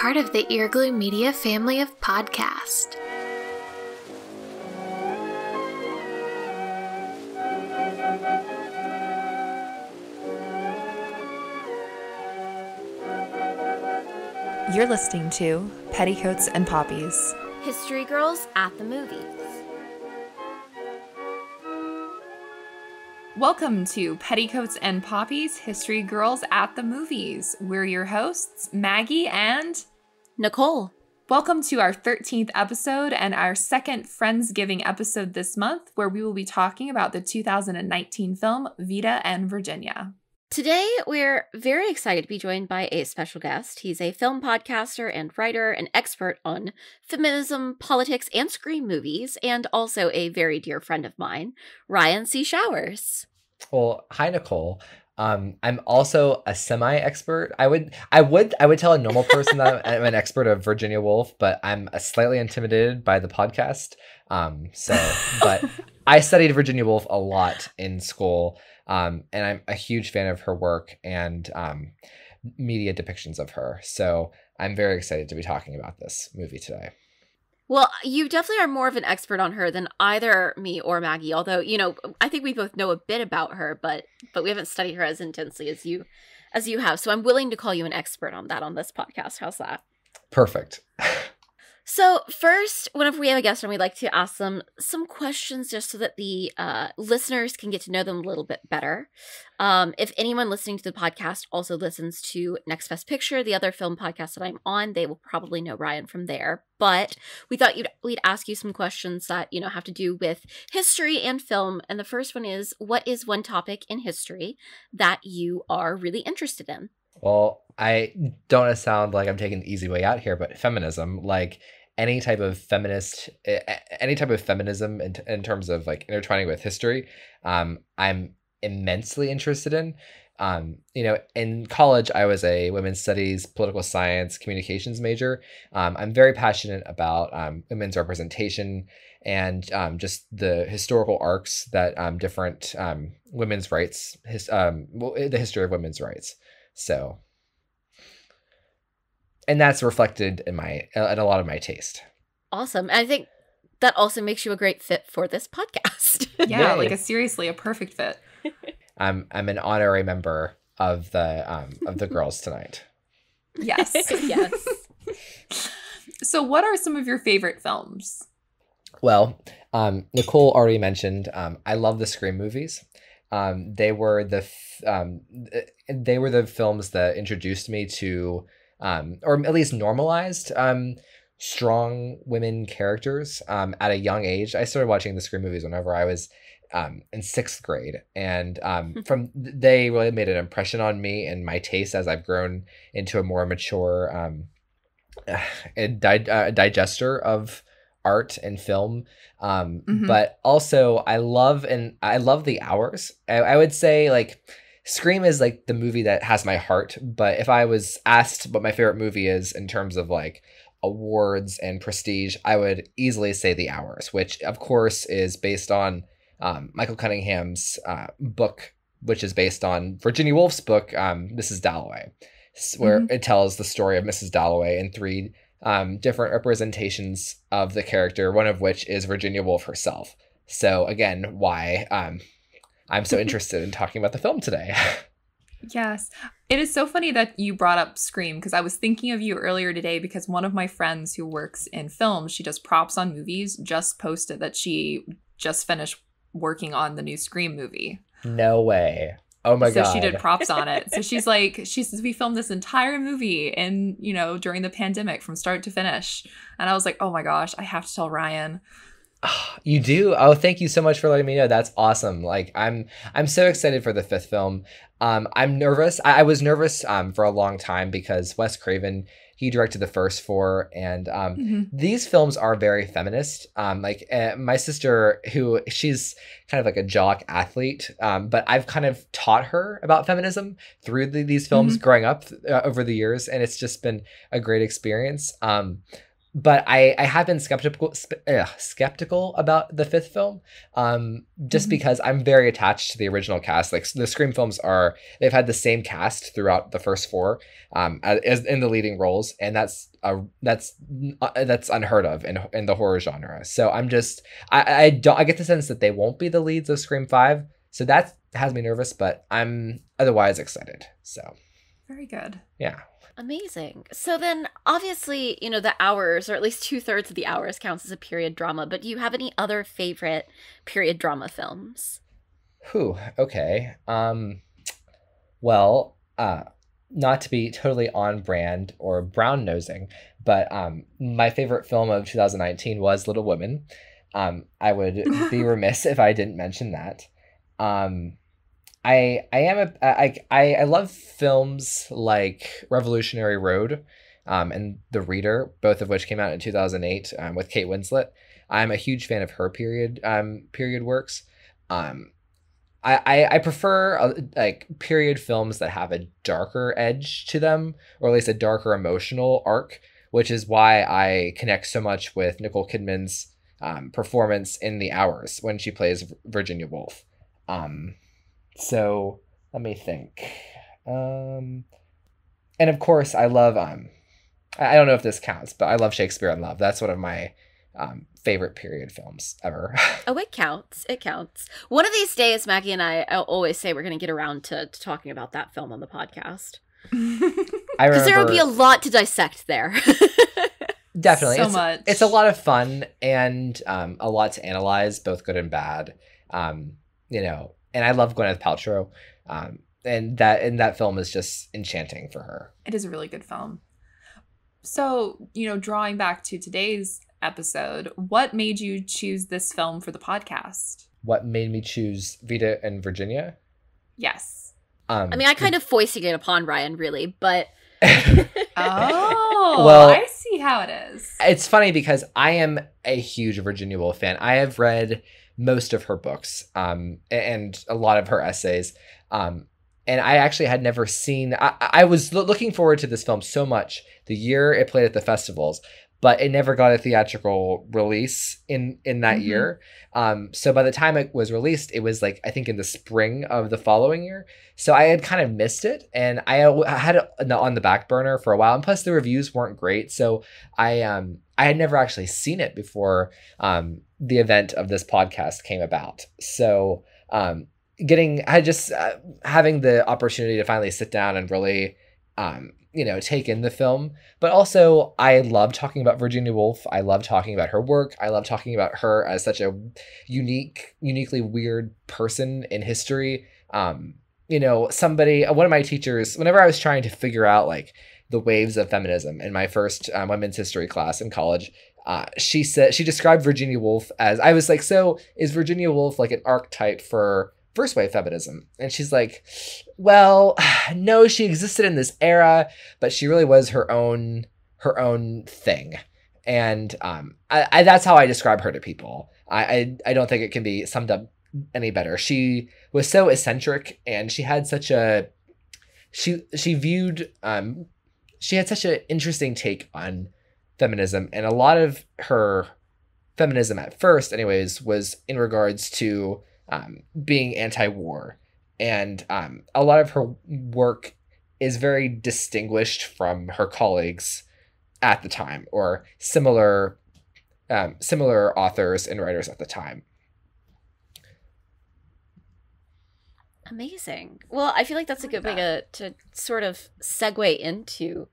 part of the Earglue Media family of podcasts. You're listening to Petticoats and Poppies. History Girls at the Movies. Welcome to Petticoats and Poppies History Girls at the Movies. We're your hosts, Maggie and Nicole. Welcome to our 13th episode and our second Friendsgiving episode this month, where we will be talking about the 2019 film Vita and Virginia. Today, we're very excited to be joined by a special guest. He's a film podcaster and writer, an expert on feminism, politics, and Scream movies, and also a very dear friend of mine, Ryan C. Showers. Well, hi Nicole. Um, I'm also a semi-expert. I would, I would, I would tell a normal person that I'm an expert of Virginia Woolf, but I'm slightly intimidated by the podcast. Um, so, but I studied Virginia Woolf a lot in school, um, and I'm a huge fan of her work and um, media depictions of her. So I'm very excited to be talking about this movie today. Well, you definitely are more of an expert on her than either me or Maggie. Although, you know, I think we both know a bit about her, but but we haven't studied her as intensely as you as you have. So I'm willing to call you an expert on that on this podcast. How's that? Perfect. So first, whenever we have a guest on, we like to ask them some questions just so that the uh, listeners can get to know them a little bit better. Um, if anyone listening to the podcast also listens to Next Best Picture, the other film podcast that I'm on, they will probably know Ryan from there. But we thought you'd, we'd ask you some questions that you know have to do with history and film. And the first one is, what is one topic in history that you are really interested in? Well, I don't want to sound like I'm taking the easy way out here, but feminism, like any type of feminist any type of feminism in, in terms of like intertwining with history um, i'm immensely interested in. Um, you know in college i was a women's studies political science communications major. Um, i'm very passionate about um, women's representation and um, just the historical arcs that um, different women's rights his, well, the history of women's rights. So and that's reflected in my in a lot of my taste. Awesome. I think that also makes you a great fit for this podcast. yeah, Yay. like a seriously a perfect fit. I'm I'm an honorary member of the um of the girls tonight. Yes. yes. so what are some of your favorite films? Well, um, Nicole already mentioned um, I love the Scream movies. Um, they were the f- um, they were the films that introduced me to um, or at least normalized um, strong women characters um, at a young age. I started watching the Scream movies whenever I was um, in sixth grade, and um, from they really made an impression on me and my taste as I've grown into a more mature um, a di- uh, digester of art and film um mm-hmm. but also i love and i love the hours I, I would say like Scream is like the movie that has my heart, but if I was asked what my favorite movie is in terms of like awards and prestige, I would easily say The Hours, which of course is based on um, Michael Cunningham's uh, book, which is based on Virginia Woolf's book, um, Mrs. Dalloway, where mm-hmm. it tells the story of Mrs. Dalloway in three um, different representations of the character, one of which is Virginia Woolf herself. So again, why um, I'm so interested in talking about the film today. yes. It is so funny that you brought up Scream because I was thinking of you earlier today because one of my friends who works in film, she does props on movies, just posted that she just finished working on the new Scream movie. No way. Oh my so god. So she did props on it. So she's like, she says we filmed this entire movie in, you know, during the pandemic from start to finish. And I was like, oh my gosh, I have to tell Ryan. You do? Oh, thank you so much for letting me know. That's awesome. Like I'm I'm so excited for the fifth film. Um I'm nervous. I, I was nervous um for a long time because Wes Craven he directed the first four and um, mm-hmm. these films are very feminist um, like uh, my sister who she's kind of like a jock athlete um, but i've kind of taught her about feminism through the, these films mm-hmm. growing up uh, over the years and it's just been a great experience um, but I, I have been skeptical sp- ugh, skeptical about the fifth film, um, just Mhm. because I'm very attached to the original cast. Like the Scream films are, they've had the same cast throughout the first four, um, as, in the leading roles, and that's uh, that's uh, that's unheard of in in the horror genre. So I'm just I I don't I get the sense that they won't be the leads of Scream Five, so that has me nervous, but I'm otherwise excited. So Very good. yeah. Amazing. So then, obviously, you know, the hours, or at least two thirds of the hours, counts as a period drama. But do you have any other favorite period drama films? Whew, okay. Um well, uh not to be totally on brand or brown nosing, but um my favorite film of 2019 was Little Women. Um I would be remiss if I didn't mention that. Um I I am a I I, I love films like Revolutionary Road um and The Reader, both of which came out in 2008 um, with Kate Winslet. I'm a huge fan of her period um period works. Um I, I, I prefer uh, like period films that have a darker edge to them, or at least a darker emotional arc, which is why I connect so much with Nicole Kidman's um, performance in The Hours when she plays Virginia Woolf. Um, so let me think. Um, and of course, I love. Um, I I don't know if this counts, but I love Shakespeare in Love. That's one of my um, favorite period films ever. Oh, it counts. It counts. One of these days, Maggie and I, I'll always say we're going to get around to, to talking about that film on the podcast. I Because there would be a lot to dissect there. definitely So it's, much. it's a lot of fun and um, a lot to analyze both good and bad um, you know and i love gwyneth paltrow um, and that and that film is just enchanting for her It is a really good film. So, you know, drawing back to today's episode, what made you choose this film for the podcast? what made me choose vita and virginia Yes. um, I mean, I kind of foisted it upon Ryan, really, but Oh, Well- I see how it is. it's funny because I am a huge Virginia Woolf fan. I have read most of her books um, and a lot of her essays. Um, and I actually had never seen. I, I was lo- looking forward to this film so much the year it played at the festivals, but it never got a theatrical release in in that Mhm. year. Um, so by the time it was released, it was like I think in the spring of the following year. So I had kind of missed it, and I uh, I had it on the- on the back burner for a while. And plus, the reviews weren't great, so I um I had never actually seen it before um the event of this podcast came about. So um getting I just uh, having the opportunity to finally sit down and really um you know take in the film. But also i love talking about virginia woolf. I love talking about her work. I love talking about her as such a unique uniquely weird person in history. Um you know somebody one of my teachers whenever i was trying to figure out like the waves of feminism in my first um, women's history class in college uh, she said she described virginia woolf as i was like so is virginia woolf like an archetype for first wave feminism. And she's like well no she existed in this era but she really was her own her own thing. And um I, I that's how i describe her to people. I, I i don't think it can be summed up any better. She was so eccentric and she had such a she she viewed um she had such an interesting take on feminism. And a lot of her feminism at first anyways was in regards to um, being anti-war and um, a lot of her work is very distinguished from her colleagues at the time or similar um, similar authors and writers at the time Amazing. Well, I feel like that's a I good like way to, to sort of segue into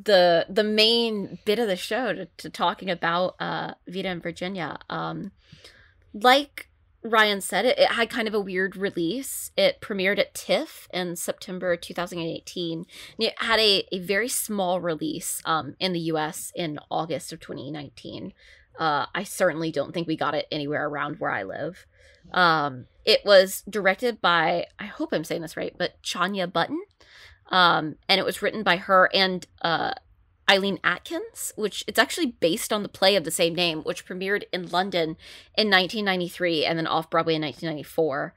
the the main bit of the show to, to talking about uh Vita and Virginia. Um like Ryan said, it, it had kind of a weird release. It premiered at TIFF in September 2018. And it had a, a very small release um, in the US in August of 2019. Uh, I certainly don't think we got it anywhere around where I live. Um, it was directed by, I hope I'm saying this right, but Chanya Button. Um, and it was written by her and uh, Eileen Atkins, which it's actually based on the play of the same name, which premiered in London in 1993 and then off Broadway in 1994.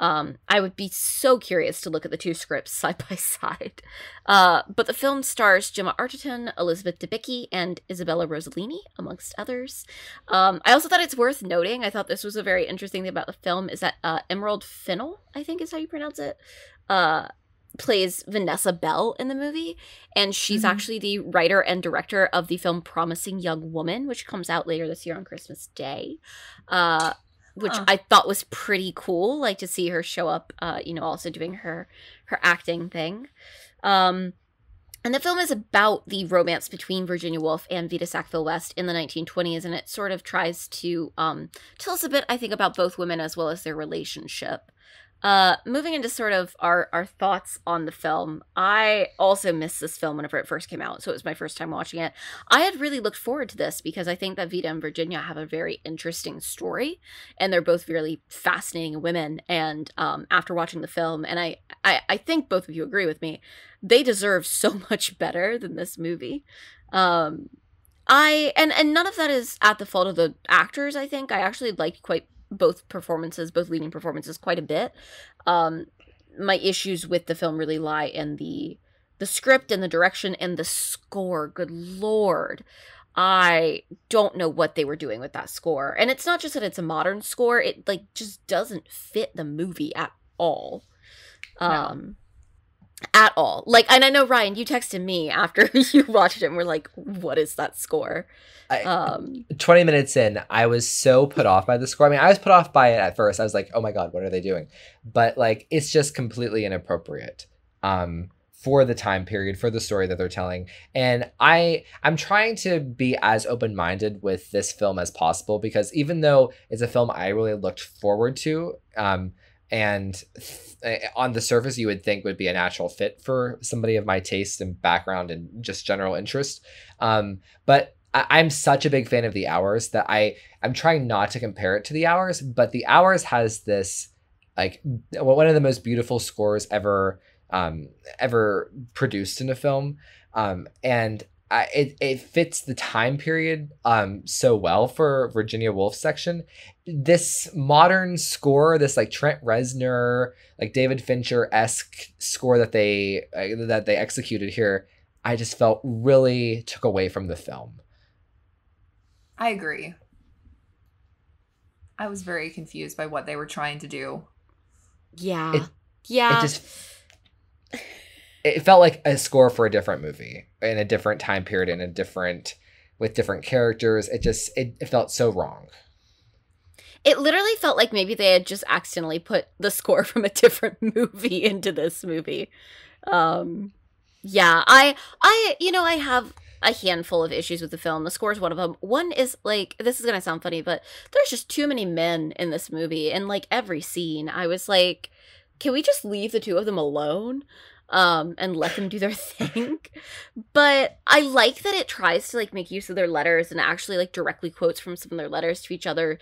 Um, I would be so curious to look at the two scripts side by side. Uh, but the film stars Gemma Arterton, Elizabeth Debicki, and Isabella Rossellini, amongst others. Um, I also thought it's worth noting. I thought this was a very interesting thing about the film is that uh, Emerald Fennell, I think is how you pronounce it, uh, plays Vanessa Bell in the movie, and she's Mhm. actually the writer and director of the film Promising Young Woman, which comes out later this year on Christmas Day. Uh, which. I thought was pretty cool, like to see her show up, uh, you know, also doing her her acting thing. Um, and the film is about the romance between Virginia Woolf and Vita Sackville West in the 1920s, and it sort of tries to um, tell us a bit, I think, about both women as well as their relationship. Uh, moving into sort of our our thoughts on the film, I also missed this film whenever it first came out, so it was my first time watching it. I had really looked forward to this because I think that Vita and Virginia have a very interesting story, and they're both really fascinating women. And um, after watching the film, and I, I I think both of you agree with me, they deserve so much better than this movie. Um, I and and none of that is at the fault of the actors. I think I actually liked quite both performances, both leading performances, quite a bit. Um, my issues with the film really lie in the the script and the direction and the score. Good lord. I don't know what they were doing with that score. And it's not just that it's a modern score, it like just doesn't fit the movie at all. Um at all. Like and I know Ryan, you texted me after you watched it and we're like, what is that score? I, Um 20 minutes in, I was so put off by the score. I mean, I was put off by it at first. I was like, oh my God, what are they doing? But like, it's just completely inappropriate um, for the time period, for the story that they're telling. And I, I'm trying to be as open minded with this film as possible because even though it's a film I really looked forward to, um, and th- on the surface you would think would be a natural fit for somebody of my taste and background and just general interest. Um, but I- i'm such a big fan of the hours that i i'm trying not to compare it to the hours but the hours has this like one of the most beautiful scores ever um, ever produced in a film. Um, and I, it, it fits the time period um, so well for Virginia Woolf section. This modern score, this like Trent Reznor, like David Fincher esque score that they uh, that they executed here, I just felt really took away from the film. I agree. I was very confused by what they were trying to do. yeah. It- yeah. It just it felt like a score for a different movie in a different time period in a different with different characters. It just it, it felt so wrong. It literally felt like maybe they had just accidentally put the score from a different movie into this movie. Um yeah, I I you know, I have a handful of issues with the film. The score is one of them. One is like this is going to sound funny, but there's just too many men in this movie and like every scene I was like can we just leave the two of them alone? Um and let them do their thing. But i like that it tries to like make use of their letters and actually like directly quotes from some of their letters to each other.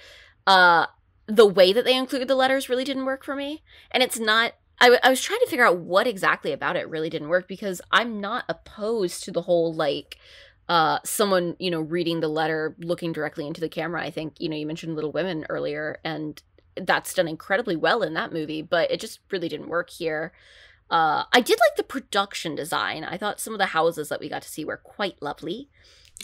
Uh the way that they included the letters really didn't work for me. And it's not I, w- I was trying to figure out what exactly about it really didn't work because i'm not opposed to the whole like uh someone you know reading the letter looking directly into the camera. I think you know you mentioned little women earlier and that's done incredibly well in that movie but it just really didn't work here uh, I did like the production design. I thought some of the houses that we got to see were quite lovely.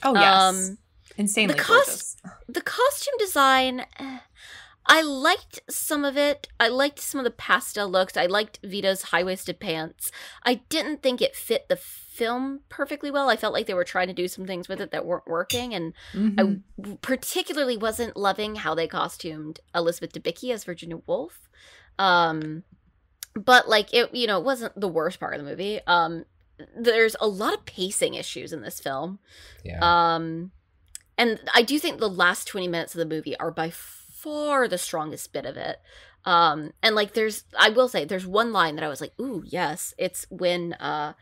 Oh yes, Um, insanely the cost- gorgeous. The costume design, eh, I liked some of it. I liked some of the pastel looks. I liked Vita's high waisted pants. I didn't think it fit the film perfectly well. I felt like they were trying to do some things with it that weren't working, and Mhm. I particularly wasn't loving how they costumed Elizabeth Debicki as Virginia Woolf. Um, but like it, you know, it wasn't the worst part of the movie. Um, there's a lot of pacing issues in this film. Yeah. Um, and I do think the last 20 minutes of the movie are by far the strongest bit of it. Um, and like there's, I will say, there's one line that I was like, ooh, yes. It's when uh,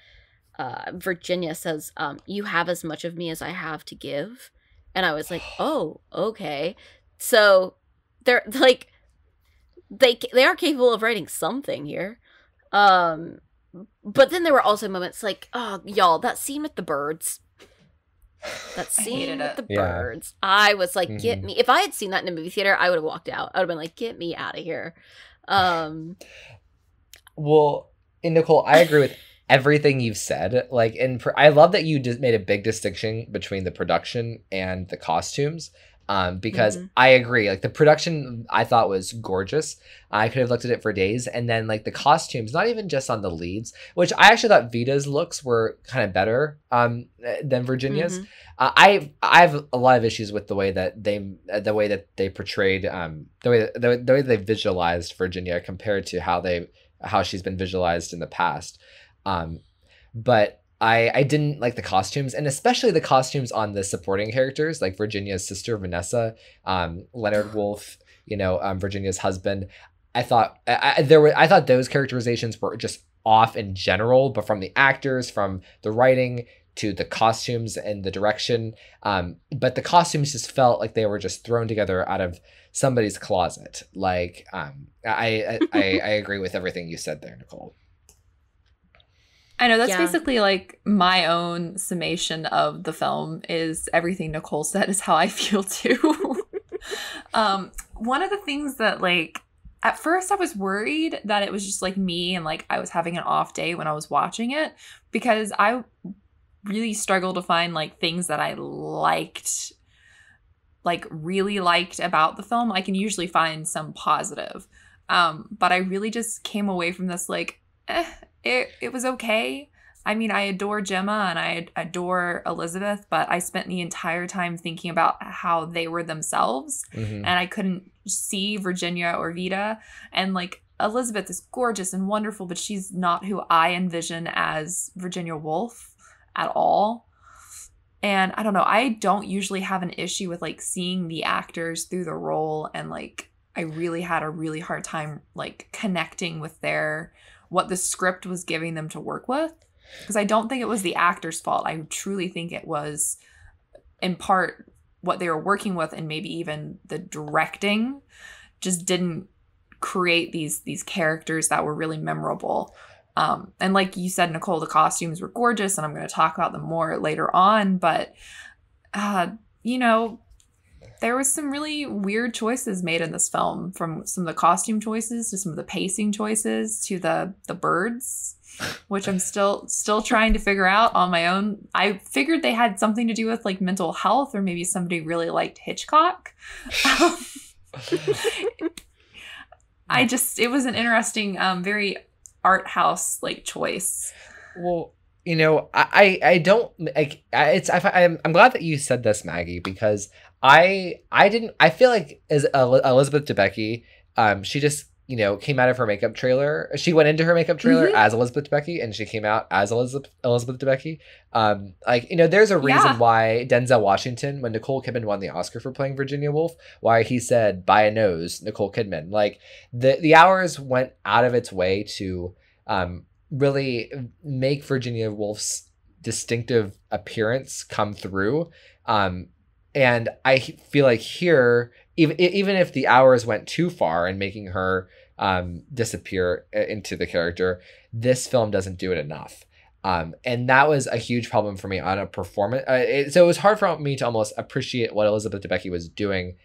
uh, Virginia says, um, you have as much of me as I have to give. And I was like, oh, okay. So they're like, they they are capable of writing something here. Um, but then there were also moments like, oh, y'all, that scene with the birds. That scene with the Yeah. birds. I was like, get Mhm. me. If I had seen that in a movie theater, I would have walked out. I would have been like, get me out of here. Um, Well, and Nicole, I agree with everything you've said. Like, and pr- I love that you just made a big distinction between the production and the costumes. Um, because Mhm. I agree, like the production I thought was gorgeous. I could have looked at it for days, and then like the costumes, not even just on the leads, which I actually thought Vita's looks were kind of better um than Virginia's. mhm. Uh, I I have a lot of issues with the way that they uh, the way that they portrayed um the way the, the way they visualized Virginia compared to how they how she's been visualized in the past. Um, but I I didn't like the costumes and especially the costumes on the supporting characters like Virginia's sister Vanessa, um, Leonard Woolf, you know, um, Virginia's husband. I thought I, I, there were I thought those characterizations were just off in general, but from the actors, from the writing to the costumes and the direction, um, but the costumes just felt like they were just thrown together out of somebody's closet. Like um, I, I, I I agree with everything you said there, Nicole. I know that's Yeah. basically like my own summation of the film is everything Nicole said is how I feel too. um one of the things that like at first I was worried that it was just like me and like I was having an off day when I was watching it because I really struggled to find like things that I liked like really liked about the film. I can usually find some positive. Um but I really just came away from this like eh, it it was okay. I mean, I adore Gemma and I adore Elizabeth, but I spent the entire time thinking about how they were themselves Mhm. and I couldn't see Virginia or Vita. And like Elizabeth is gorgeous and wonderful, but she's not who I envision as Virginia Woolf at all. And I don't know, I don't usually have an issue with like seeing the actors through the role and like I really had a really hard time like connecting with their what the script was giving them to work with because I don't think it was the actor's fault. I truly think it was in part what they were working with and maybe even the directing just didn't create these these characters that were really memorable. Um, and like you said, Nicole, the costumes were gorgeous, and I'm going to talk about them more later on. But uh, you know, there was some really weird choices made in this film, from some of the costume choices to some of the pacing choices to the the birds, which I'm still still trying to figure out on my own. I figured they had something to do with like mental health, or maybe somebody really liked Hitchcock. Um, I just it was an interesting, um, very art house like choice. Well, you know, I I don't like I- it's I, I'm I'm glad that you said this, Maggie, because I I didn't I feel like as Elizabeth Debicki, um, she just you know came out of her makeup trailer. She went into her makeup trailer Mhm. as Elizabeth Debicki, and she came out as Elizabeth Elizabeth Debicki. Um, like you know, there's a reason Yeah. why Denzel Washington, when Nicole Kidman won the Oscar for playing Virginia Woolf, why he said by a nose Nicole Kidman. Like the the hours went out of its way to um really make Virginia Woolf's distinctive appearance come through. Um, and I feel like here, even even if the hours went too far in making her um, disappear into the character, this film doesn't do it enough. Um, and that was a huge problem for me on a performance. Uh, it, so it was hard for me to almost appreciate what Elizabeth Debicki was doing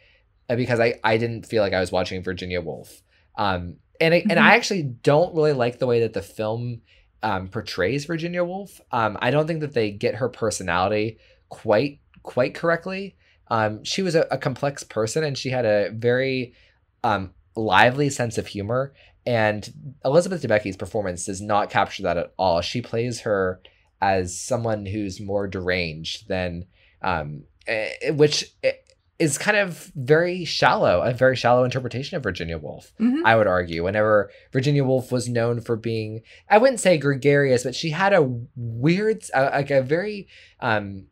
uh, because I, I didn't feel like I was watching Virginia Woolf. Um, and I, and I actually don't really like the way that the film um, portrays Virginia Woolf. Um, I don't think that they get her personality quite quite correctly. Um, she was a, a complex person, and she had a very um, lively sense of humor. And Elizabeth Debicki's performance does not capture that at all. She plays her as someone who's more deranged than, um, eh, which eh, is kind of very shallow, a very shallow interpretation of Virginia Woolf. Mhm. I would argue. Whenever Virginia Woolf was known for being, I wouldn't say gregarious, but she had a weird, uh, like a very, um,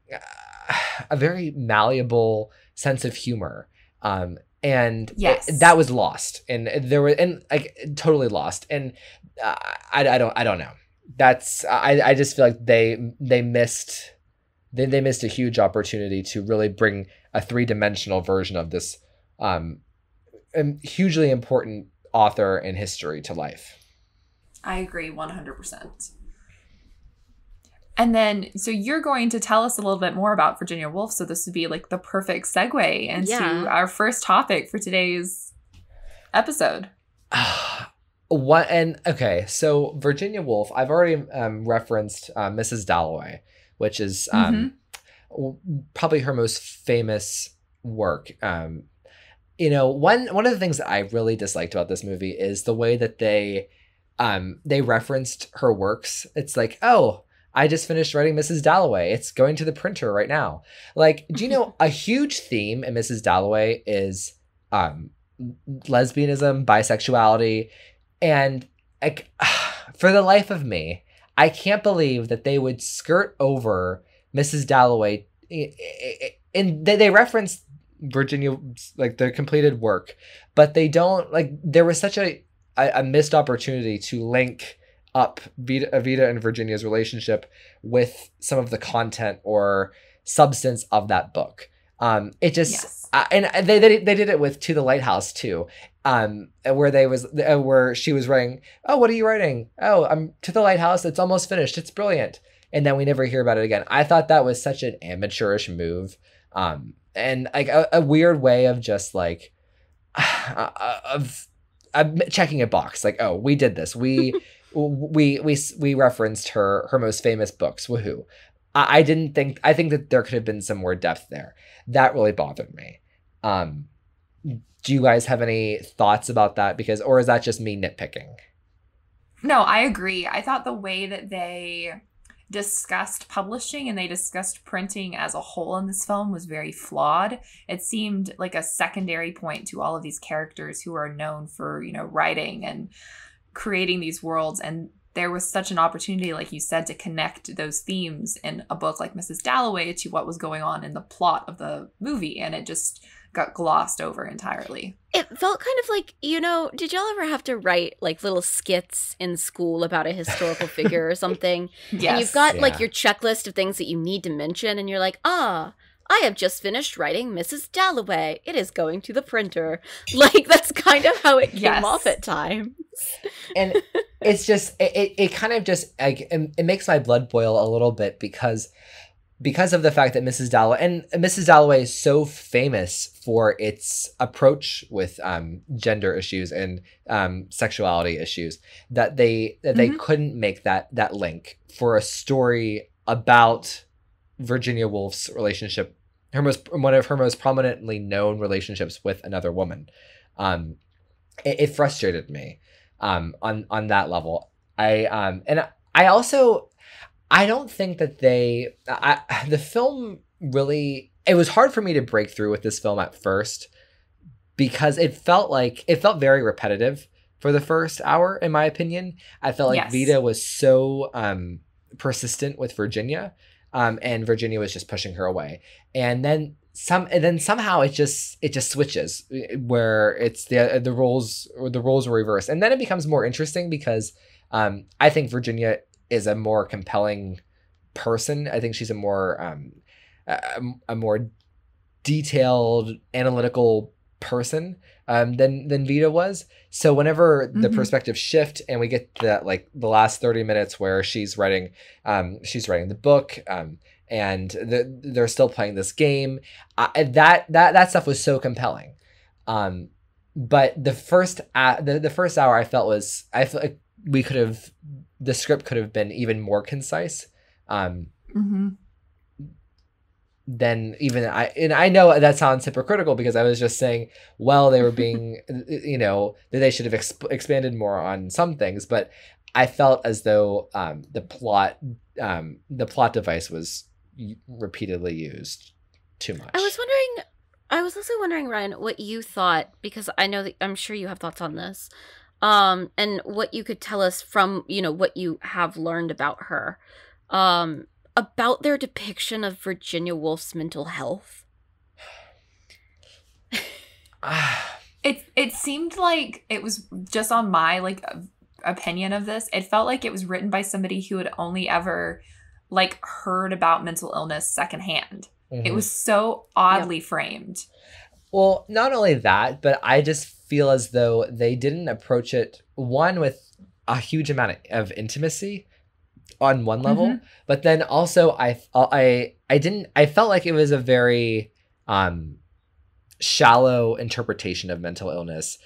a very malleable sense of humor. Um, and it- that was lost, and there were, and like totally lost. And uh, I, I don't, I don't know. That's I, I just feel like they they missed they, they missed a huge opportunity to really bring a three dimensional version of this um, um, hugely important author in history to life. I agree 100%. And then, so you're going to tell us a little bit more about Virginia Woolf. So this would be like the perfect segue into Yeah. our first topic for today's episode. what and okay, so Virginia Woolf, I've already um, referenced uh, Mrs. Dalloway, which is um, w- probably her most famous work. Um, you know, one one of the things that I really disliked about this movie is the way that they um, they referenced her works. It's like, oh, I just finished writing Mrs. Dalloway. It's going to the printer right now. Like, do you know a huge theme in Mrs. Dalloway is um, lesbianism, bisexuality, and like, for the life of me, I can't believe that they would skirt over Mrs. Dalloway. And they, they reference Virginia, like their completed work, but they don't like. There was such a a, a missed opportunity to link up Vita, Vita and Virginia's relationship with some of the content or substance of that book. Um, it just Yes. uh, and they, they they did it with To the Lighthouse too. Um, where they was uh, where she was writing. Oh, what are you writing? Oh, I'm To the Lighthouse. It's almost finished. It's brilliant. And then we never hear about it again. I thought that was such an amateurish move. Um, and like a, a weird way of just like of uh, checking a box. Like, oh, we did this. We we we we referenced her her most famous books. Woohoo! I, I didn't think. I think that there could have been some more depth there. That really bothered me. Um, do you guys have any thoughts about that? Because, or is that just me nitpicking? No, I agree. I thought the way that they discussed publishing and they discussed printing as a whole in this film was very flawed. It seemed like a secondary point to all of these characters who are known for, you know, writing and creating these worlds and there was such an opportunity like you said to connect those themes in a book like Mrs. Dalloway to what was going on in the plot of the movie and it just got glossed over entirely. It felt kind of like, you know, did y'all ever have to write like little skits in school about a historical figure or something? Yes. And you've got Yeah. like your checklist of things that you need to mention, and you're like, ah, I have just finished writing Mrs. Dalloway. It is going to the printer. Like, that's kind of how it came Yes. off at times. and it's just it, it, kind of just like it, it makes my blood boil a little bit because because of the fact that Mrs. Dalloway and Mrs. Dalloway is so famous for its approach with um, gender issues and um, sexuality issues that they that they Mhm. couldn't make that that link for a story about Virginia Woolf's relationship her most one of her most prominently known relationships with another woman. Um it, it frustrated me um on on that level. I um and i also i don't think that they i the film really it was hard for me to break through with this film at first because it felt like it felt very repetitive for the first hour in my opinion. I felt like Yes. vita was so um persistent with virginia um and virginia was just pushing her away. And then some and then somehow it just it just switches eh, where it's the the roles the roles were reversed. And then it becomes more interesting because um i think virginia is a more compelling person. I think she's a more um a, a more detailed analytical person um than than vita was so whenever the Mhm. perspective shift and we get that like the last 30 minutes where she's writing um she's writing the book um and the, they're still playing this game. I, that that that stuff was so compelling. Um, but the first uh, the the first hour I felt was I felt like we could have the script could have been even more concise. Um, Mm-hmm. Than even I and I know that sounds hypocritical because I was just saying, well, they were being, you know, that they should have exp- expanded more on some things, but I felt as though um, the plot, um, the plot device was repeatedly used too much. I was wondering, I was also wondering, Ryan, what you thought, because I know that I'm sure you have thoughts on this, um, and what you could tell us from, you know, what you have learned about her, um, about their depiction of Virginia Woolf's mental health. It it seemed like it was just on my like opinion of this. It felt like it was written by somebody who had only ever like heard about mental illness secondhand. It mhm. was so oddly framed. Well, not only that, but I just feel as though they didn't approach it one with a huge amount of intimacy on one level, Mhm. but then also I I I didn't I felt like it was a very um shallow interpretation of mental illness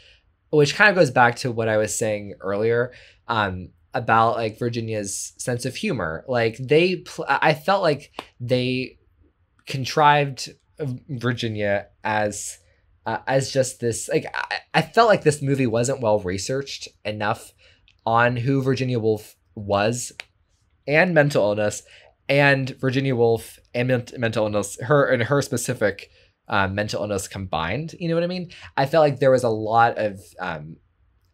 which kind of goes back to what I was saying earlier um, about like Virginia's sense of humor. Like they, pl- I felt like they contrived Virginia as uh, as just this like I, I felt like this movie wasn't well researched enough on who Virginia Woolf was and mental illness and Virginia Woolf and ment- mental illness her and her specific um, mental illness combined you know what I mean I felt like there was a lot of um,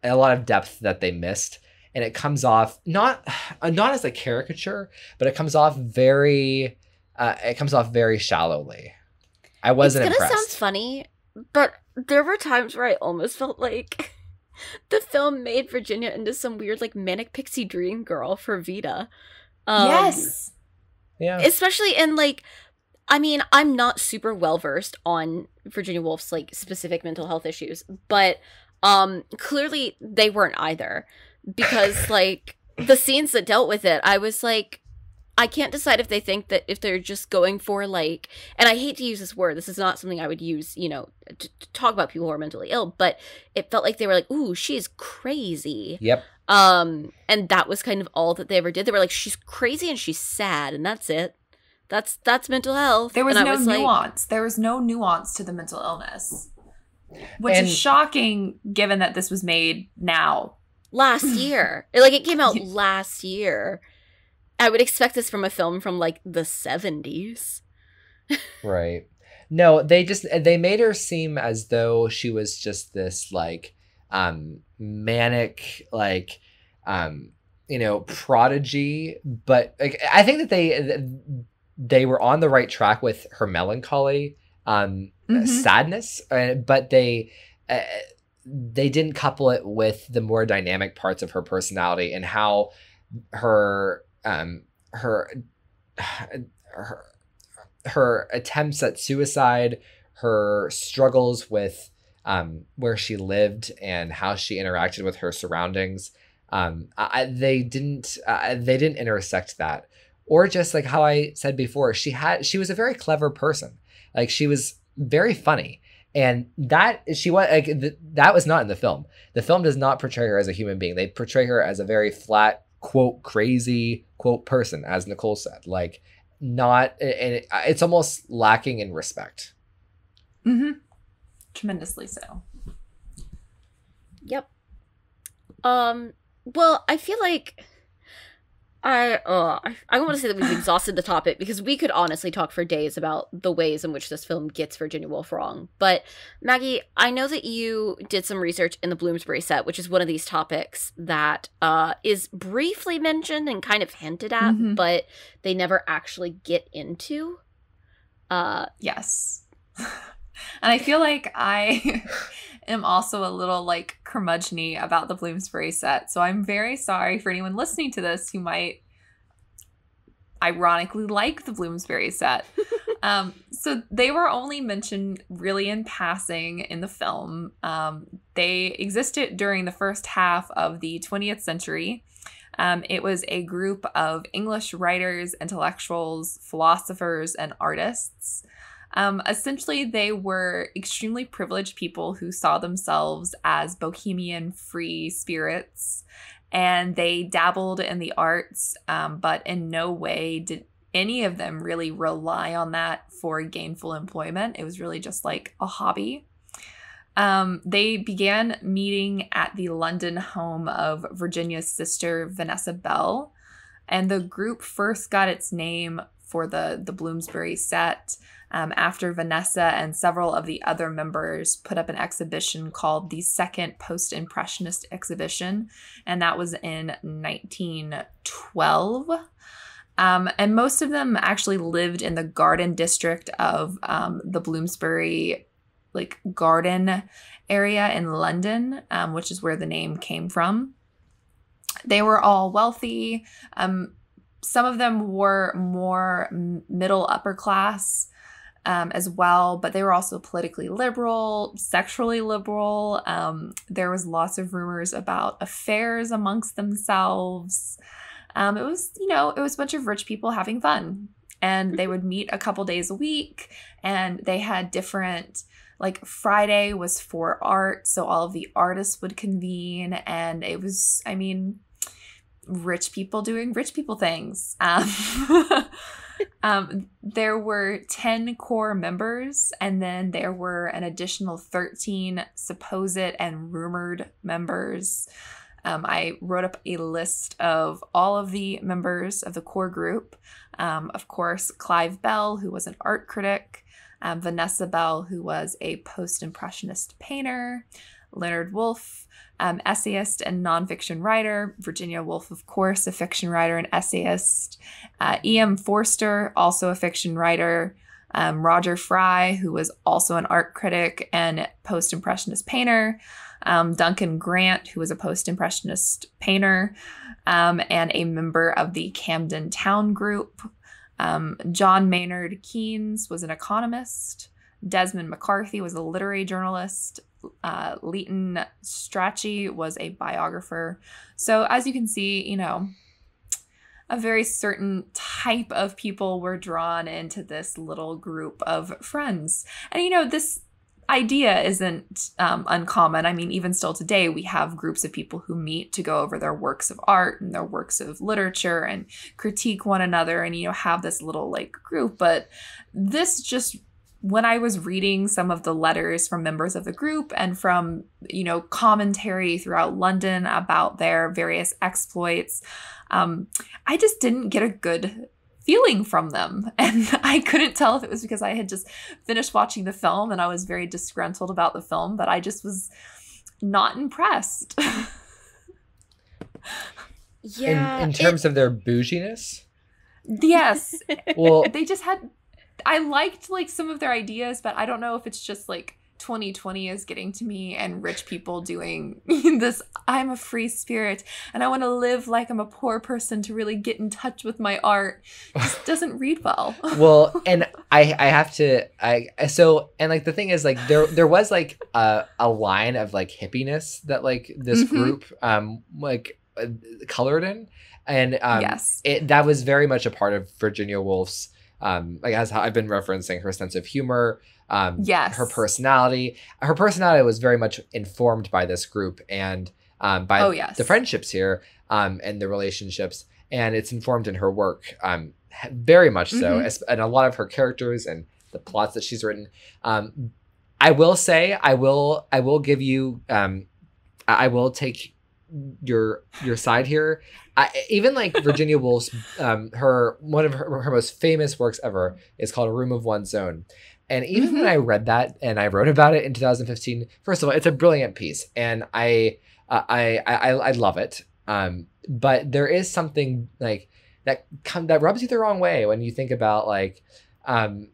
a lot of depth that they missed and it comes off not not as a caricature but it comes off very uh, it comes off very shallowly I wasn't it's gonna impressed. sound funny, but there were times where I almost felt like the film made Virginia into some weird like manic pixie dream girl for Vita. Um, yes. yeah. especially in like I mean, I'm not super well versed on Virginia Woolf's like specific mental health issues, but um clearly they weren't either because like the scenes that dealt with it, I was like I can't decide if they think that if they're just going for like and I hate to use this word, this is not something I would use, you know, to, to talk about people who are mentally ill, but it felt like they were like, "Ooh, she's crazy." Yep. Um, and that was kind of all that they ever did. They were like, she's crazy and she's sad, and that's it. That's that's mental health. There was And no like, nuance. there was no nuance to the mental illness, which And- is shocking given that this was made now. last year. like it came out last year. I would expect this from a film from like the seventies. Right. No, they just they made her seem as though she was just this like um manic like um you know prodigy but like I think that they they were on the right track with her melancholy um Mhm. sadness uh, but they uh, they didn't couple it with the more dynamic parts of her personality and how her um her her her attempts at suicide, her struggles with um, where she lived and how she interacted with her surroundings. Um, I, they didn't uh, they didn't intersect that, or just like how I said before, she had she was a very clever person. Like she was very funny, and that she was like th- that was not in the film. The film does not portray her as a human being. They portray her as a very flat quote crazy quote person, as Nicole said. Like not and it, it's almost lacking in respect. Mm-hmm. Tremendously so. Yep. Um. Well, I feel like I uh I, I don't want to say that we've exhausted the topic because we could honestly talk for days about the ways in which this film gets Virginia Woolf wrong. But Maggie, I know that you did some research in the Bloomsbury set, which is one of these topics that uh is briefly mentioned and kind of hinted at, Mhm. but they never actually get into. Uh Yes. and I feel like I am also a little like curmudgeony about the Bloomsbury set. So I'm very sorry for anyone listening to this who might ironically like the Bloomsbury set. um, so they were only mentioned really in passing in the film. Um, they existed during the first half of the 20th century. Um, it was a group of English writers, intellectuals, philosophers, and artists. Um, essentially, they were extremely privileged people who saw themselves as bohemian free spirits, and they dabbled in the arts, um, but in no way did any of them really rely on that for gainful employment. It was really just like a hobby. Um, they began meeting at the London home of Virginia's sister, Vanessa Bell. And the group first got its name for the, the Bloomsbury set um, after Vanessa and several of the other members put up an exhibition called the Second Post Impressionist Exhibition. And that was in 1912. Um, and most of them actually lived in the garden district of um, the Bloomsbury like garden area in London, um, which is where the name came from. They were all wealthy. Um, some of them were more middle upper class um, as well, but they were also politically liberal, sexually liberal. Um, there was lots of rumors about affairs amongst themselves. Um, it was, you know, it was a bunch of rich people having fun, and they would meet a couple days a week, and they had different like Friday was for art, so all of the artists would convene, and it was, I mean, rich people doing rich people things. Um, um, there were 10 core members, and then there were an additional 13 supposed and rumored members. Um, I wrote up a list of all of the members of the core group. Um, of course, Clive Bell, who was an art critic, um, Vanessa Bell, who was a post impressionist painter, Leonard Woolf, um, essayist and nonfiction writer, Virginia Woolf, of course, a fiction writer and essayist, uh, E.M. Forster, also a fiction writer, um, Roger Fry, who was also an art critic and post impressionist painter, um, Duncan Grant, who was a post impressionist painter um, and a member of the Camden Town Group. Um, John Maynard Keynes was an economist. Desmond MacCarthy was a literary journalist. Uh, Lytton Strachey was a biographer. So, as you can see, you know, a very certain type of people were drawn into this little group of friends. And, you know, this idea isn't um, uncommon. I mean, even still today, we have groups of people who meet to go over their works of art and their works of literature and critique one another and, you know, have this little like group. But this just when I was reading some of the letters from members of the group and from, you know, commentary throughout London about their various exploits, um, I just didn't get a good feeling from them. And I couldn't tell if it was because I had just finished watching the film and I was very disgruntled about the film, but I just was not impressed. Yeah. in, in terms of their bouginess. yes. Well, they just had I liked like some of their ideas, but I don't know if it's just like 2020 is getting to me and rich people doing this i'm a free spirit and i want to live like i'm a poor person to really get in touch with my art. Just doesn't read well. Well, and I I have to I so and like the thing is like there there was like a a line of like hippiness that like this Mhm. group um like uh, colored in, and um yes. it that was very much a part of Virginia Woolf's um like as I've been referencing her sense of humor um Yes. her personality her personality was very much informed by this group and um by Oh, yes. the friendships here um and the relationships and it's informed in her work um very much so Mhm. and a lot of her characters and the plots that she's written um I will say I will I will give you um I will take your your side here. I, even like Virginia Woolf's um her one of her, her most famous works ever is called A Room of One's Own. And even when I read that and I wrote about it in 2015, first of all, it's a brilliant piece, and I uh, I, I I love it. Um, but there is something like that come that rubs you the wrong way when you think about like um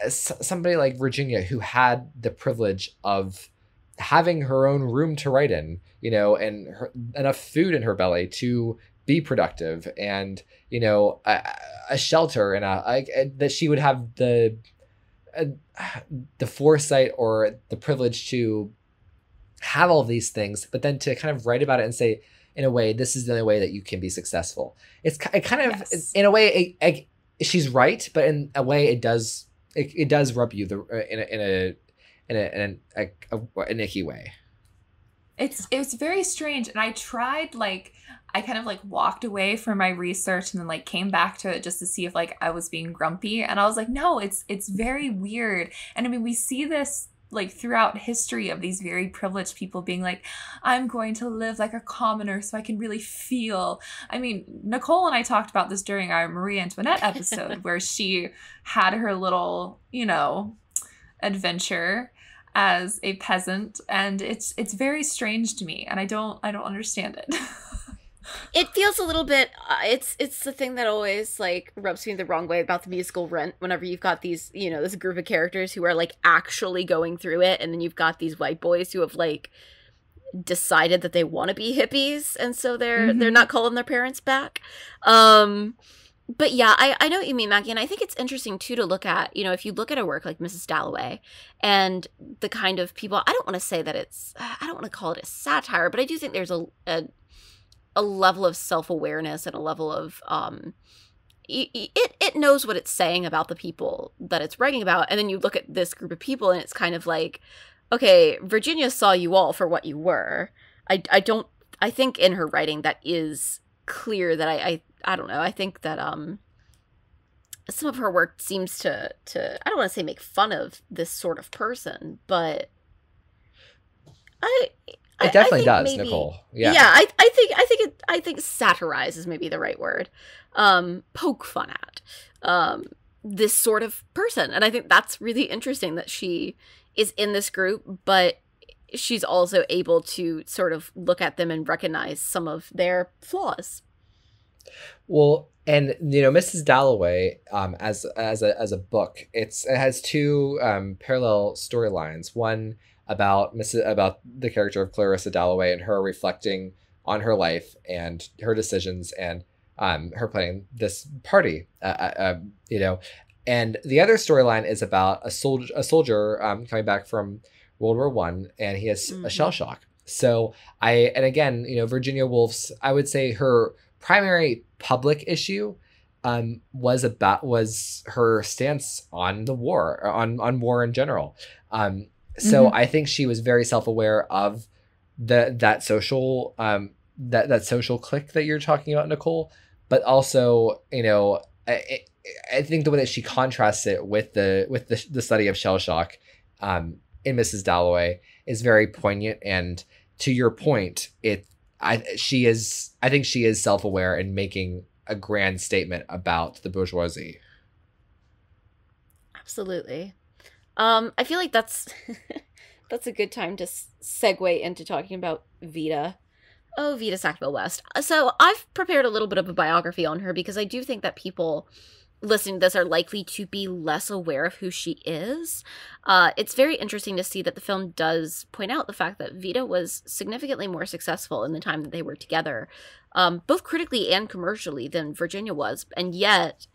s- somebody like Virginia who had the privilege of having her own room to write in, you know, and her, enough food in her belly to be productive, and you know, a, a shelter and a, a that she would have the uh, the foresight or the privilege to have all these things, but then to kind of write about it and say, in a way, this is the only way that you can be successful. It's it kind of, Yes. in a way, it, it, she's right, but in a way, it does it, it does rub you the uh, in a in a in a, in a, a, a, an icky way. it's it was very strange and i tried like i kind of like walked away from my research and then like came back to it just to see if like i was being grumpy and i was like no it's it's very weird and i mean we see this like throughout history of these very privileged people being like i'm going to live like a commoner so i can really feel i mean nicole and i talked about this during our marie antoinette episode where she had her little you know adventure as a peasant and it's it's very strange to me and i don't i don't understand it it feels a little bit uh, it's it's the thing that always like rubs me the wrong way about the musical rent whenever you've got these you know this group of characters who are like actually going through it and then you've got these white boys who have like decided that they want to be hippies and so they're they're Mhm. not calling their parents back um but yeah I, I know what you mean maggie and i think it's interesting too to look at you know if you look at a work like mrs dalloway and the kind of people i don't want to say that it's i don't want to call it a satire but i do think there's a, a a level of self-awareness and a level of um it it knows what it's saying about the people that it's writing about and then you look at this group of people and it's kind of like okay virginia saw you all for what you were. I i don't i think in her writing that is clear that i i, I don't know i think that um some of her work seems to to i don't want to say make fun of this sort of person but i it definitely does, maybe, Nicole. Yeah, yeah. I, I think I think it I think satirize is maybe the right word. Um, poke fun at um, this sort of person, and I think that's really interesting that she is in this group, but she's also able to sort of look at them and recognize some of their flaws. Well, and you know, Mrs. Dalloway, um, as as a as a book, it's it has two um, parallel storylines. One about Mrs. about the character of Clarissa Dalloway and her reflecting on her life and her decisions and um, her planning this party, uh, uh, uh, you know. And the other storyline is about a soldier, a soldier um, coming back from World War One, and he has mm-hmm. a shell shock. So I, and again, you know, Virginia Woolf's, I would say her primary public issue um, was about was her stance on the war, on on war in general. Um, so mm-hmm. I think she was very self aware of the that social um that that social click that you're talking about, Nicole. But also, you know, I, I think the way that she contrasts it with the with the, the study of shell shock um, in Mrs. Dalloway is very poignant. And to your point, it I she is I think she is self aware and making a grand statement about the bourgeoisie. Absolutely. Um, I feel like that's that's a good time to segue into talking about Vita. Oh, Vita Sackville West. So I've prepared a little bit of a biography on her because I do think that people listening to this are likely to be less aware of who she is. Uh, it's very interesting to see that the film does point out the fact that Vita was significantly more successful in the time that they were together, um, both critically and commercially, than Virginia was. And yet,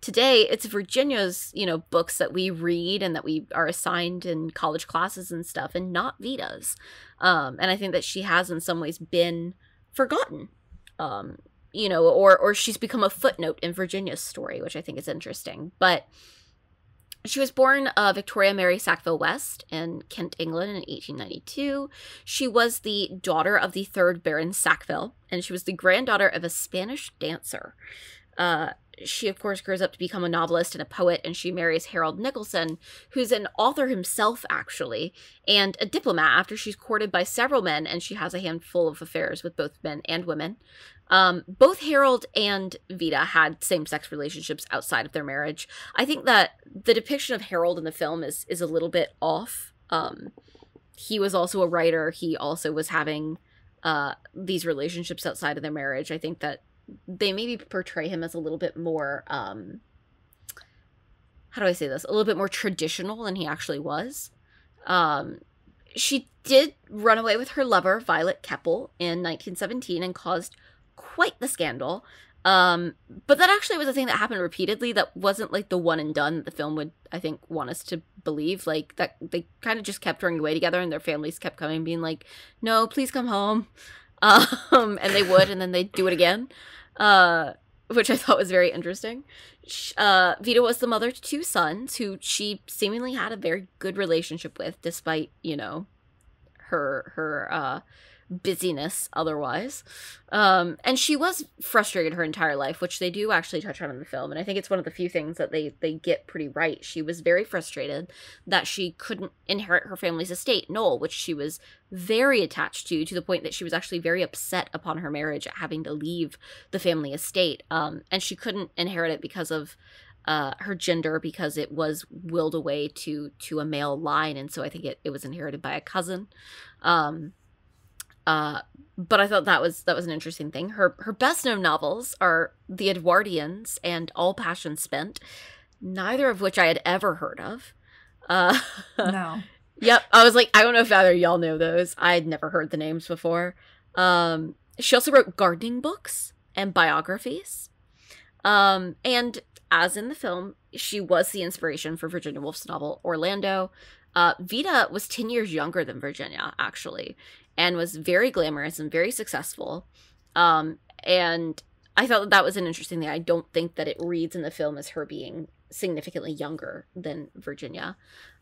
today it's Virginia's, you know, books that we read and that we are assigned in college classes and stuff, and not Vita's. Um, and I think that she has in some ways been forgotten. Um, you know, or or she's become a footnote in Virginia's story, which I think is interesting. But she was born uh, Victoria Mary Sackville West in Kent, England in 1892. She was the daughter of the third Baron Sackville, and she was the granddaughter of a Spanish dancer. Uh, she, of course, grows up to become a novelist and a poet, and she marries Harold Nicolson, who's an author himself, actually, and a diplomat after she's courted by several men, and she has a handful of affairs with both men and women. Um, both Harold and Vita had same-sex relationships outside of their marriage. I think that the depiction of Harold in the film is is a little bit off. Um, he was also a writer. He also was having uh, these relationships outside of their marriage. I think that they maybe portray him as a little bit more um how do I say this? A little bit more traditional than he actually was. Um she did run away with her lover Violet Keppel in 1917 and caused quite the scandal. Um, but that actually was a thing that happened repeatedly. That wasn't like the one and done that the film would, I think, want us to believe. Like that they kind of just kept running away together, and their families kept coming, being like, "No, please come home," um, and they would, and then they'd do it again uh, which I thought was very interesting. Uh, Vita was the mother to two sons who she seemingly had a very good relationship with, despite you know her her uh, busyness otherwise. Um, and she was frustrated her entire life, which they do actually touch on in the film. And I think it's one of the few things that they, they get pretty right. She was very frustrated that she couldn't inherit her family's estate, Knole, which she was very attached to, to the point that she was actually very upset upon her marriage at having to leave the family estate. Um, and she couldn't inherit it because of uh, her gender because it was willed away to to a male line, and so I think it, it was inherited by a cousin. Um, uh, but I thought that was that was an interesting thing. Her her best known novels are The Edwardians and All Passion Spent, neither of which I had ever heard of. Uh, no. yep, I was like, I don't know if either y'all know those. I'd never heard the names before. Um, she also wrote gardening books and biographies. Um, and as in the film, she was the inspiration for Virginia Woolf's novel Orlando. Uh, Vita was 10 years younger than Virginia, actually, and was very glamorous and very successful. Um, and I thought that, that was an interesting thing. I don't think that it reads in the film as her being significantly younger than Virginia.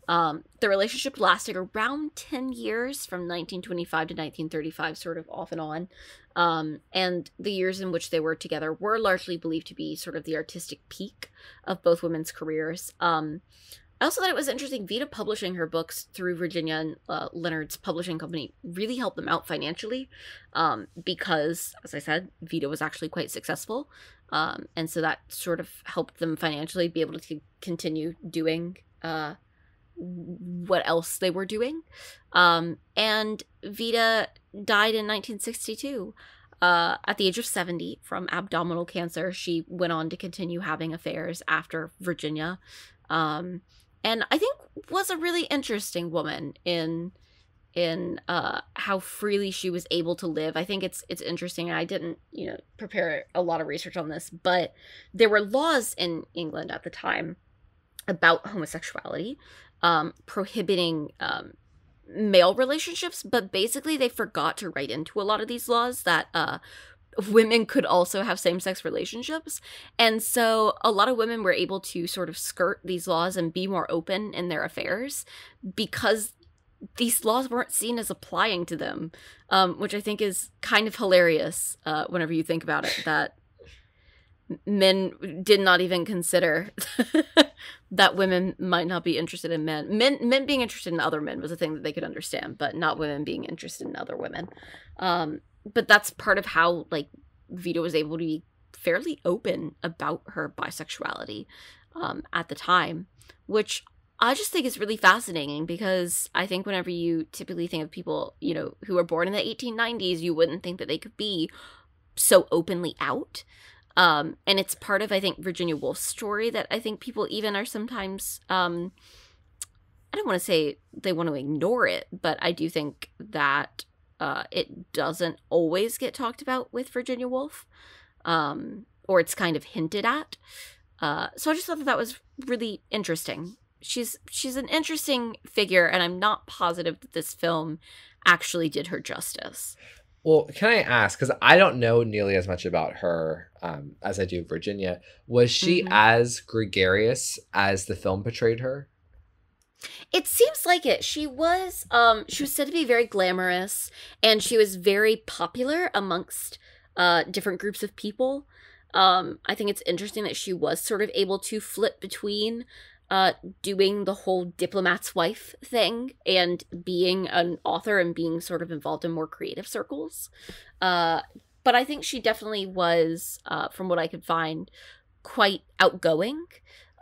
Um, the relationship lasted around 10 years from 1925 to 1935, sort of off and on. Um, and the years in which they were together were largely believed to be sort of the artistic peak of both women's careers. Um, I also thought it was interesting. Vita publishing her books through Virginia and uh, Leonard's publishing company really helped them out financially um, because, as I said, Vita was actually quite successful. Um, and so that sort of helped them financially be able to continue doing uh, what else they were doing. Um, and Vita died in 1962 uh, at the age of 70 from abdominal cancer. She went on to continue having affairs after Virginia. Um, and I think was a really interesting woman in in uh, how freely she was able to live. I think it's it's interesting. I didn't, you know, prepare a lot of research on this, but there were laws in England at the time about homosexuality, um, prohibiting um, male relationships, but basically they forgot to write into a lot of these laws that uh, women could also have same sex relationships. And so a lot of women were able to sort of skirt these laws and be more open in their affairs because these laws weren't seen as applying to them, um, which I think is kind of hilarious uh, whenever you think about it. That men did not even consider that women might not be interested in men. Men men being interested in other men was a thing that they could understand, but not women being interested in other women. Um, but that's part of how like Vita was able to be fairly open about her bisexuality um, at the time, which I just think is really fascinating because I think whenever you typically think of people, you know, who were born in the 1890s, you wouldn't think that they could be so openly out. Um, and it's part of, I think, Virginia Woolf's story that I think people even are sometimes, um, I don't want to say they want to ignore it, but I do think that uh, it doesn't always get talked about with Virginia Woolf, um, or it's kind of hinted at. Uh, so I just thought that that was really interesting. She's she's an interesting figure, and I'm not positive that this film actually did her justice. Well, can I ask? Because I don't know nearly as much about her um, as I do Virginia. Was she mm-hmm. as gregarious as the film portrayed her? It seems like it. She was um she was said to be very glamorous and she was very popular amongst uh different groups of people. Um I think it's interesting that she was sort of able to flip between uh doing the whole diplomat's wife thing and being an author and being sort of involved in more creative circles. Uh but I think she definitely was uh from what I could find quite outgoing.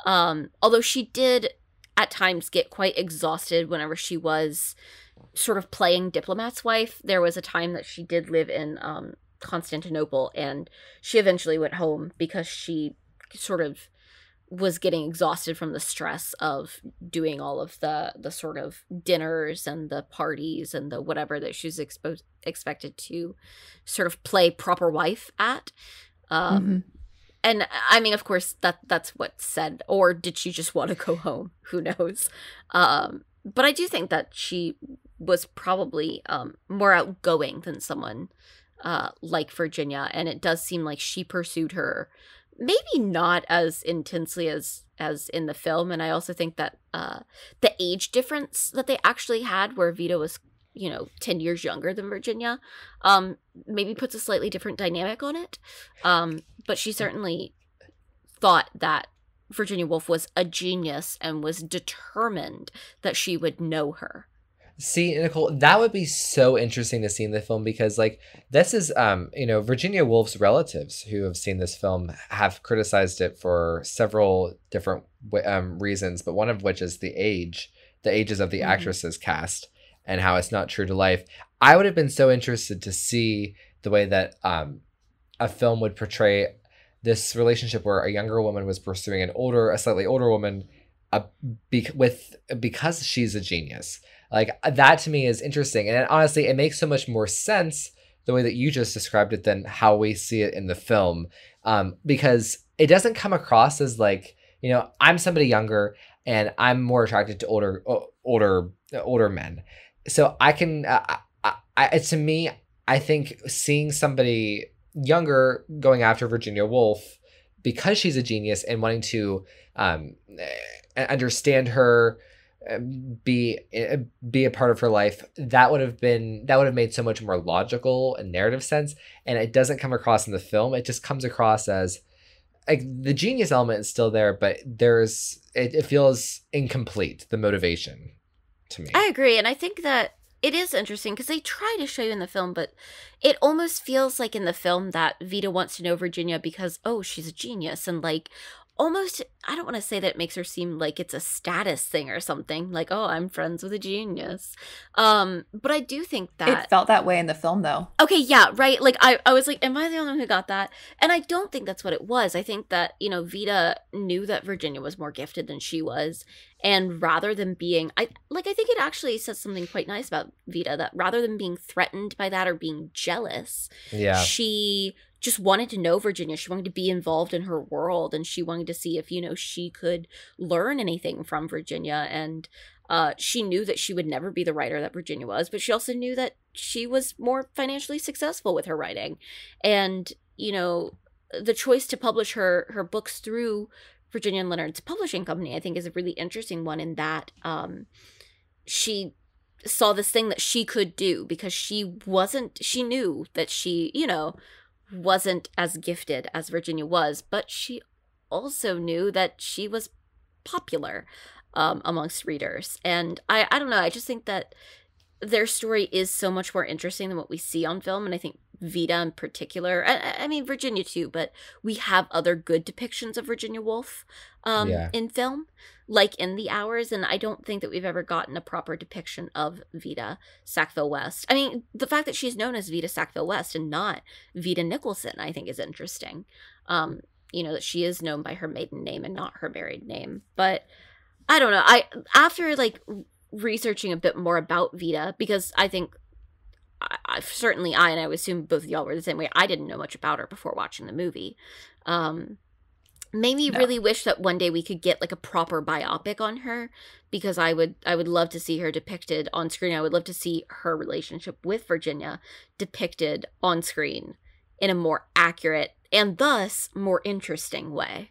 Um although she did at times get quite exhausted whenever she was sort of playing diplomat's wife. There was a time that she did live in um, Constantinople and she eventually went home because she sort of was getting exhausted from the stress of doing all of the the sort of dinners and the parties and the whatever that she's exposed expected to sort of play proper wife at um mm-hmm and I mean, of course, that that's what's said. Or did she just want to go home? Who knows? Um, but I do think that she was probably um, more outgoing than someone uh, like Virginia, and it does seem like she pursued her maybe not as intensely as as in the film. And I also think that uh, the age difference that they actually had, where Vita was you know 10 years younger than virginia um maybe puts a slightly different dynamic on it. Um but she certainly thought that virginia woolf was a genius and was determined that she would know her. See, Nicole, that would be so interesting to see in the film because, like, this is, um, you know, Virginia Woolf's relatives who have seen this film have criticized it for several different um, reasons, but one of which is the age, the ages of the mm-hmm. actresses cast and how it's not true to life. I would have been so interested to see the way that um, a film would portray this relationship where a younger woman was pursuing an older, a slightly older woman, uh, be- with because she's a genius. Like that to me is interesting, and honestly, it makes so much more sense the way that you just described it than how we see it in the film, um, because it doesn't come across as like you know I'm somebody younger and I'm more attracted to older, older, older men so I can, uh, I, I, to me, I think seeing somebody younger going after Virginia Woolf because she's a genius and wanting to um, eh, understand her eh, be eh, be a part of her life that would have been that would have made so much more logical and narrative sense. And it doesn't come across in the film. It just comes across as like the genius element is still there but there's it, it feels incomplete the motivation to me. I agree, and I think that it is interesting because they try to show you in the film, but it almost feels like in the film that Vita wants to know Virginia because oh, she's a genius, and like almost I don't want to say that it makes her seem like it's a status thing or something, like oh, I'm friends with a genius. Um, but I do think that It felt that way in the film, though. Okay, yeah, right. Like I, I was like, am I the only one who got that? And I don't think that's what it was. I think that, you know, Vita knew that Virginia was more gifted than she was. And rather than being I like I think it actually says something quite nice about Vita that rather than being threatened by that or being jealous, yeah she just wanted to know Virginia. She wanted to be involved in her world and she wanted to see if, you know, she could learn anything from Virginia. And uh, she knew that she would never be the writer that Virginia was, but she also knew that she was more financially successful with her writing. And, you know, the choice to publish her her books through Virginia and Leonard's publishing company, I think, is a really interesting one in that um, she saw this thing that she could do because she wasn't she knew that she you know wasn't as gifted as Virginia was, but she also knew that she was popular um, amongst readers. And I, I don't know, I just think that their story is so much more interesting than what we see on film. And I think Vita in particular, I, I mean, Virginia too, but we have other good depictions of Virginia Woolf um, Yeah. in film, like in The Hours. And I don't think that we've ever gotten a proper depiction of Vita Sackville West. I mean, the fact that she's known as Vita Sackville West and not Vita Nicolson, I think is interesting. Um, you know, that she is known by her maiden name and not her married name. But I don't know. I after like researching a bit more about Vita because I think I, I certainly I and I would assume both of y'all were the same way. I didn't know much about her before watching the movie. Um, made me No. really wish that one day we could get like a proper biopic on her because I would I would love to see her depicted on screen. I would love to see her relationship with Virginia depicted on screen in a more accurate and thus more interesting way.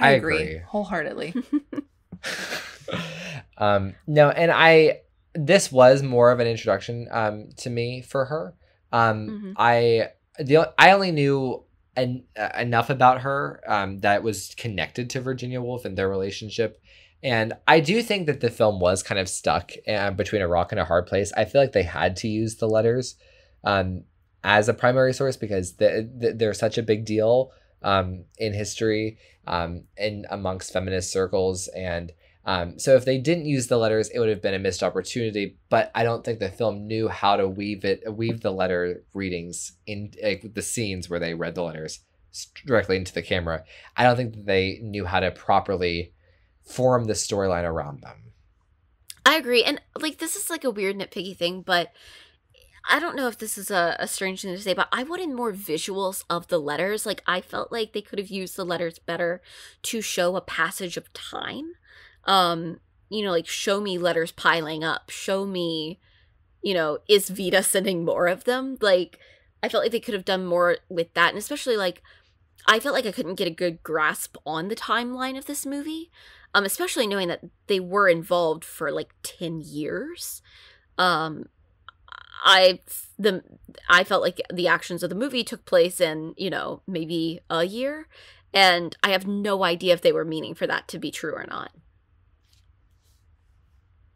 I, I agree, agree. wholeheartedly. um no and i this was more of an introduction um to me for her. Um Mhm. i the i only knew en- uh, enough about her um that was connected to virginia woolf and their relationship. And i do think that the film was kind of stuck uh, between a rock and a hard place. I feel like they had to use the letters um as a primary source because the, the, they're such a big deal um in history um in amongst feminist circles and um, so if they didn't use the letters, it would have been a missed opportunity. But I don't think the film knew how to weave it, weave the letter readings in like, the scenes where they read the letters directly into the camera. I don't think they knew how to properly form the storyline around them. I agree. And like this is like a weird nitpicky thing, but I don't know if this is a, a strange thing to say, but I wanted more visuals of the letters. Like I felt like they could have used the letters better to show a passage of time. Um, you know, like show me letters piling up, show me, you know, is Vita sending more of them? Like I felt like they could have done more with that, and especially like I felt like I couldn't get a good grasp on the timeline of this movie um, especially knowing that they were involved for like 10 years um i the i felt like the actions of the movie took place in you know maybe a year and i have no idea if they were meaning for that to be true or not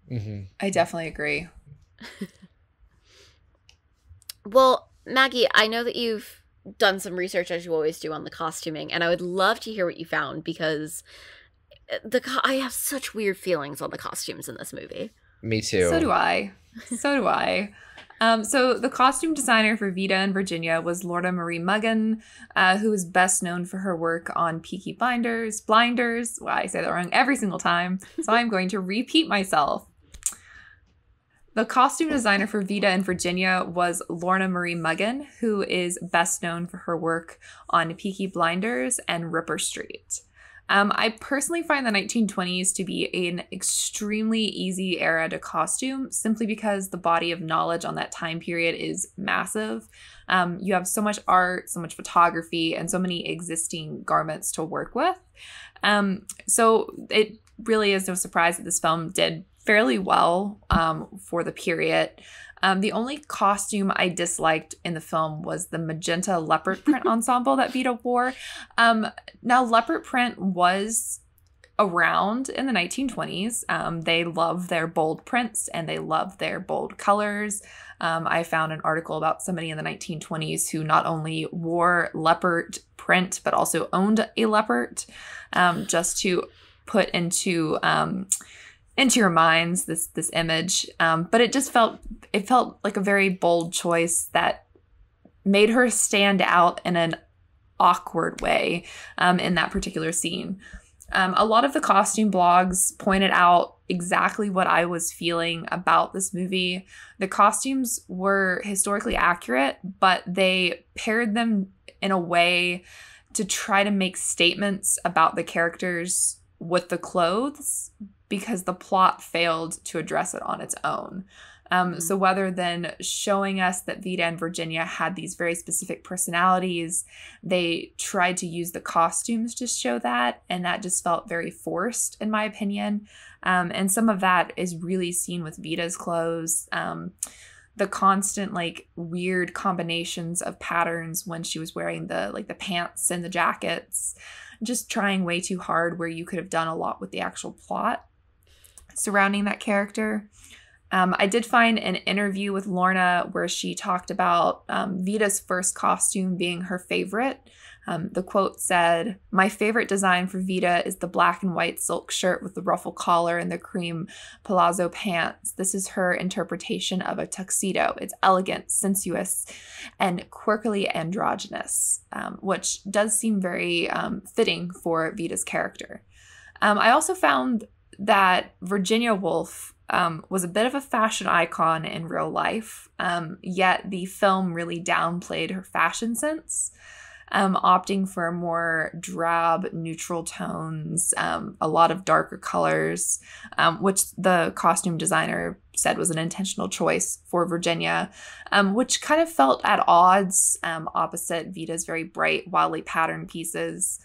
hmm I definitely agree. well maggie i know that you've done some research as you always do on the costuming and i would love to hear what you found because uh, the co- i have such weird feelings on the costumes in this movie Me too. So do I. So do I. Um, so the costume designer for Vita and Virginia was Lorna Marie Mugan, uh, who is best known for her work on Peaky Blinders. Blinders. Well, I say that wrong every single time, so I'm going to repeat myself. The costume designer for Vita and Virginia was Lorna Marie Mugan, who is best known for her work on Peaky Blinders and Ripper Street. Um, I personally find the 1920s to be an extremely easy era to costume simply because the body of knowledge on that time period is massive. Um, you have so much art, so much photography, and so many existing garments to work with. Um, so it really is no surprise that this film did fairly well um, for the period. Um, the only costume I disliked in the film was the magenta leopard print ensemble that Vita wore. Um, now, leopard print was around in the 1920s. Um, they love their bold prints and they love their bold colors. Um, I found an article about somebody in the 1920s who not only wore leopard print but also owned a leopard um, just to put into um, into your minds this this image um, but it just felt it felt like a very bold choice that made her stand out in an awkward way um, in that particular scene um, a lot of the costume blogs pointed out exactly what I was feeling about this movie. The costumes were historically accurate, but they paired them in a way to try to make statements about the characters with the clothes because the plot failed to address it on its own. Um, so rather than showing us that Vita and Virginia had these very specific personalities, they tried to use the costumes to show that, and that just felt very forced, in my opinion. Um, and some of that is really seen with Vita's clothes. Um, the constant like weird combinations of patterns when she was wearing the like the pants and the jackets just trying way too hard where you could have done a lot with the actual plot surrounding that character um, I did find an interview with Lorna where she talked about um, Vita's first costume being her favorite. Um, the quote said, My favorite design for Vita is the black and white silk shirt with the ruffle collar and the cream palazzo pants. This is her interpretation of a tuxedo. It's elegant, sensuous, and quirkily androgynous, um, which does seem very um, fitting for Vita's character. Um, I also found that Virginia Woolf um, was a bit of a fashion icon in real life, um, yet the film really downplayed her fashion sense, um, opting for more drab, neutral tones, um, a lot of darker colors, um, which the costume designer said was an intentional choice for Virginia, um, which kind of felt at odds opposite Vita's very bright, wildly patterned pieces.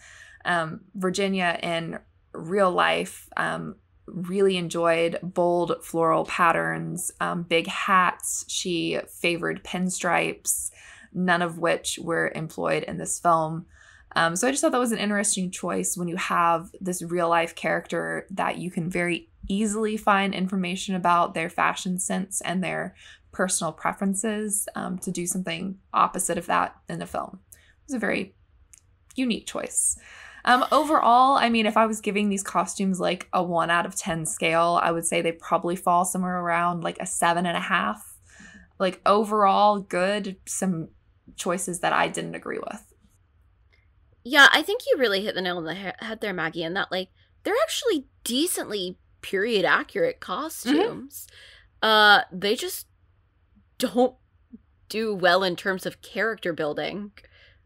Virginia in real life um, really enjoyed bold floral patterns, um, big hats. She favored pinstripes, none of which were employed in this film. Um, so I just thought that was an interesting choice when you have this real life character that you can very easily find information about their fashion sense and their personal preferences um, to do something opposite of that in the film. It was a very unique choice. Um, overall, I mean, if I was giving these costumes like a one out of 10 scale, I would say they probably fall somewhere around like a seven and a half. Like overall, good, some choices that I didn't agree with. Yeah, I think you really hit the nail on the head there, Maggie, and that like they're actually decently period accurate costumes. Mm-hmm. Uh, they just don't do well in terms of character building.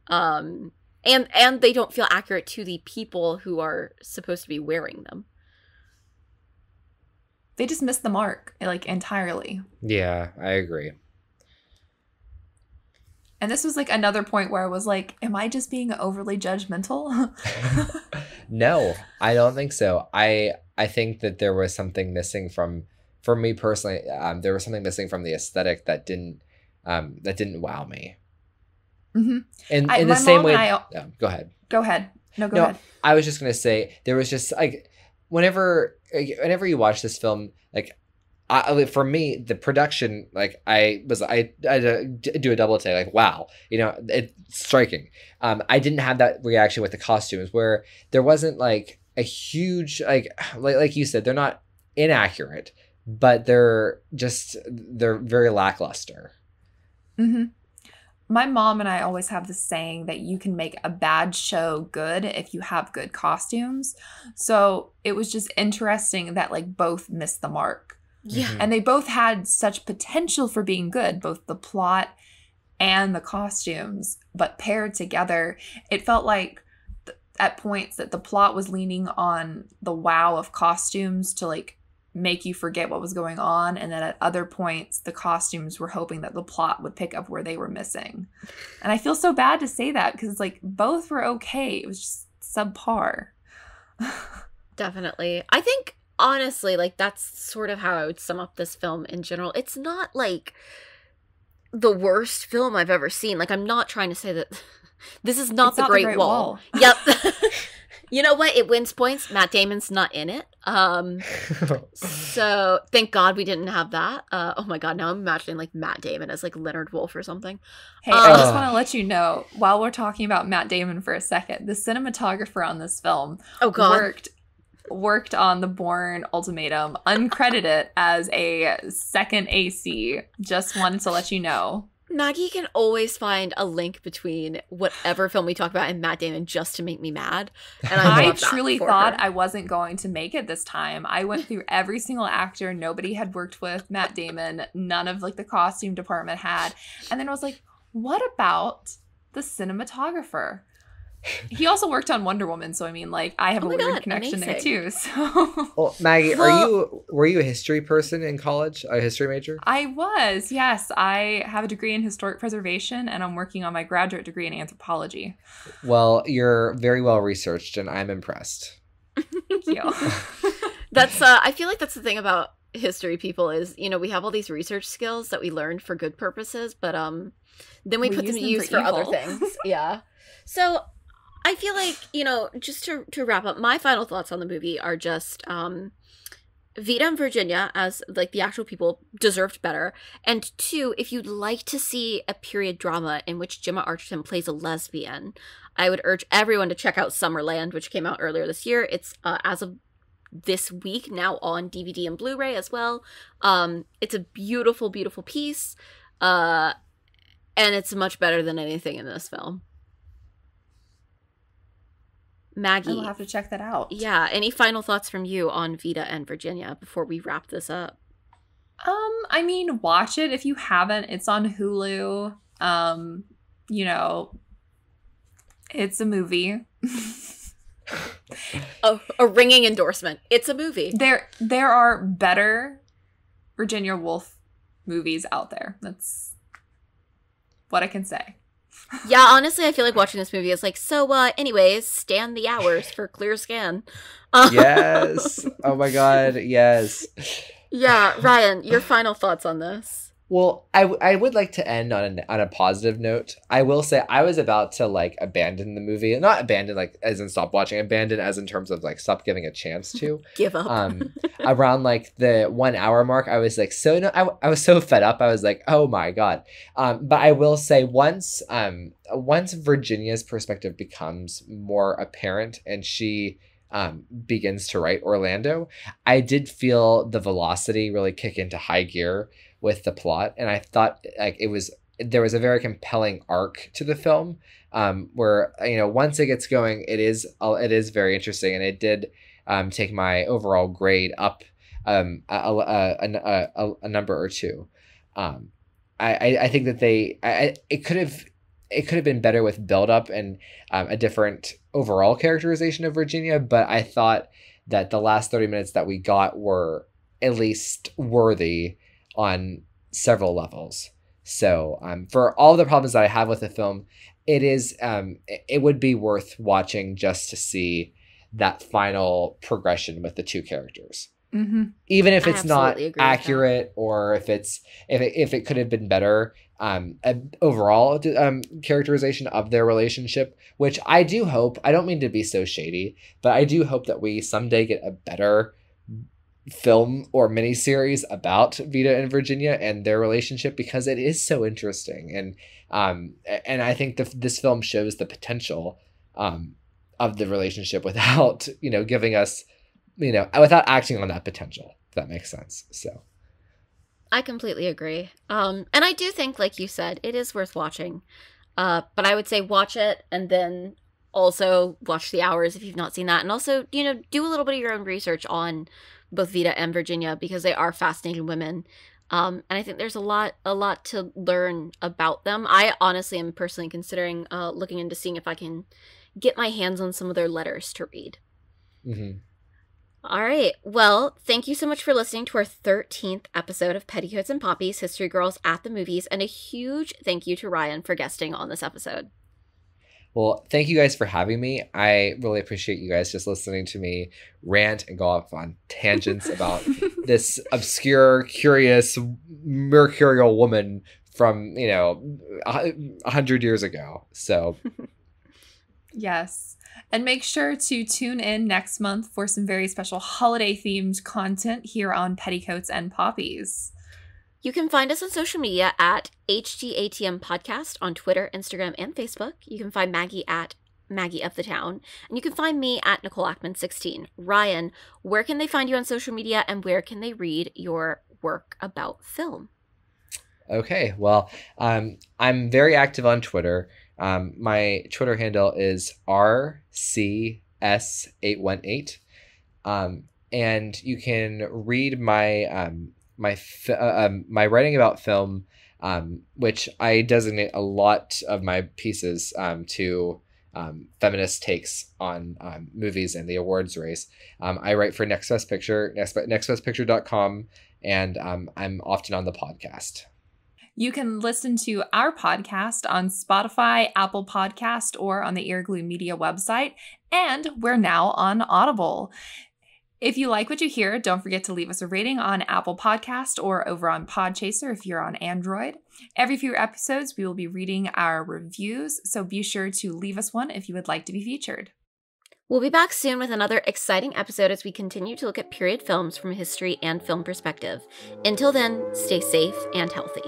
Um, and and they don't feel accurate to the people who are supposed to be wearing them. They just miss the mark like entirely. Yeah i agree. And this was like another point where i was like am i just being overly judgmental? No i don't think so. I i think that there was something missing from for me personally um, there was something missing from the aesthetic that didn't um, that didn't wow me Mm-hmm. In, I, in the same way. I, yeah, go ahead. Go ahead. No, go no, ahead. I was just gonna say there was just like whenever whenever you watch this film, like I, for me, the production, like I was, I, I do a double take, like wow, you know, it's striking. Um, I didn't have that reaction with the costumes, where there wasn't like a huge, like, like, like you said, they're not inaccurate, but they're just they're very lackluster. Mm-hmm my mom and I always have this saying that you can make a bad show good if you have good costumes. So it was just interesting that like both missed the mark. Yeah. Mm-hmm. And they both had such potential for being good, both the plot and the costumes, but paired together, it felt like at points that the plot was leaning on the wow of costumes to like make you forget what was going on and then at other points the costumes were hoping that the plot would pick up where they were missing and i feel so bad to say that because like both were okay it was just subpar Definitely. I think honestly, like that's sort of how I would sum up this film in general. It's not like the worst film I've ever seen. Like I'm not trying to say that this is not, the, not the Great Great Wall. Wall. Yep. you know what? It wins points. Matt Damon's not in it. Um so thank God we didn't have that. Uh oh my god, now I'm imagining like Matt Damon as like Leonard Woolf or something. Hey, I just want to let you know while we're talking about Matt Damon for a second, the cinematographer on this film Oh god. worked worked on the Bourne Ultimatum, uncredited as a second AC. Just wanted to let you know. Maggie can always find a link between whatever film we talk about and Matt Damon just to make me mad. And I, I truly thought her. I wasn't going to make it this time. I went through every single actor nobody had worked with Matt Damon. None of like the costume department had. And then I was like, what about the cinematographer? He also worked on Wonder Woman, so I mean, like, I have Oh a weird God, connection there amazing. too. So well, Maggie, are you were you a history person in college? A history major? I was, yes. I have a degree in historic preservation, and I'm working on my graduate degree in anthropology. Well, you're very well researched, and I'm impressed. Thank you. That's uh I feel like that's the thing about history people is, you know, we have all these research skills that we learned for good purposes, but um then we, We put them to use use them for, for other things. yeah. So I feel like, you know, just to to wrap up, my final thoughts on the movie are just um Vita and Virginia as like the actual people deserved better. And two, if you'd like to see a period drama in which Gemma Arterton plays a lesbian, I would urge everyone to check out Summerland, which came out earlier this year. It's uh, as of this week now on DVD and Blu-ray as well. Um, it's a beautiful, beautiful piece, uh, and it's much better than anything in this film. Maggie, will have to check that out. yeah. Any final thoughts from you on Vita and Virginia before we wrap this up? Um, I mean, watch it if you haven't. It's on Hulu. Um, you know, it's a movie. Oh, a ringing endorsement. It's a movie. there there are better Virginia Woolf movies out there. That's what I can say. Yeah, honestly, I feel like watching this movie is like, so, uh, anyways, stand the hours for clear scan. Uh, Yes. oh my God. Yes. yeah, Ryan, your final thoughts on this? Well, I, w- I would like to end on a, on a positive note. I will say I was about to like abandon the movie, not abandon like as in stop watching, abandon as in terms of like stop giving a chance to. Give up. um around like the one hour mark i was like so no I, I was so fed up i was like oh my god um but i will say once um once virginia's perspective becomes more apparent and she um begins to write orlando i did feel the velocity really kick into high gear with the plot and i thought like it was there was a very compelling arc to the film um where you know once it gets going it is uh, it is very interesting and it did um, take my overall grade up um, a, a, a, a, number or two. Um, I, I, think that they I, I- it could have it could have been better with build up and um, a different overall characterization of Virginia, but I thought that the last 30 minutes that we got were at least worthy on several levels. So um, for all the problems that I have with the film, it is um, it, it would be worth watching just to see that final progression with the two characters Mm-hmm. even if it's not absolutely agree with that. accurate or if it's if it, if it could have been better um uh, overall um characterization of their relationship which i do hope i don't mean to be so shady but i do hope that we someday get a better film or miniseries about vita and virginia and their relationship because it is so interesting and um and i think the, this film shows the potential um of the relationship without you know giving us you know without acting on that potential if that makes sense so I completely agree. Um, and I do think, like you said, it is worth watching. Uh, but I would say watch it and then also watch the hours if you've not seen that, and also you know do a little bit of your own research on both Vita and Virginia because they are fascinating women. Um, and I think there's a lot, a lot to learn about them. I honestly am personally considering uh, looking into seeing if I can get my hands on some of their letters to read. hmm All right. Well, thank you so much for listening to our 13th episode of Petticoats and Poppies History Girls at the Movies. And a huge thank you to Ryan for guesting on this episode. Well, thank you guys for having me. I really appreciate you guys just listening to me rant and go off on tangents about this obscure, curious, mercurial woman from, you know, a a hundred years ago. So, Yes. And make sure to tune in next month for some very special holiday themed content here on Petticoats and Poppies. You can find us on social media at HGATM Podcast on Twitter, Instagram, and Facebook. You can find Maggie at Maggie of the Town. And you can find me at Nicole Ackman16. Ryan, where can they find you on social media and where can they read your work about film? okay. Well, um, I'm very active on Twitter. Um, my Twitter handle is RCS818. Um, and you can read my um, my uh, um, my writing about film, um, which I designate a lot of my pieces um, to um, feminist takes on um, movies and the awards race. Um, I write for Next Best Picture, next, nextbestpicture.com, and um, I'm often on the podcast. You can listen to our podcast on Spotify, Apple Podcast, or on the Ear Glue Media website. And we're now on Audible. If you like what you hear, don't forget to leave us a rating on Apple Podcast or over on Podchaser if you're on Android. Every few episodes, we will be reading our reviews, so be sure to leave us one if you would like to be featured. We'll be back soon with another exciting episode as we continue to look at period films from a history and film perspective. Until then, stay safe and healthy.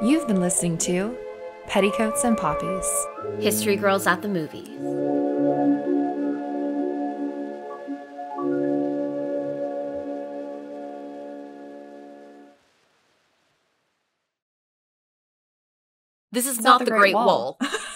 You've been listening to Petticoats and Poppies. History Girls at the Movies. This is It's not, the Great, Wall.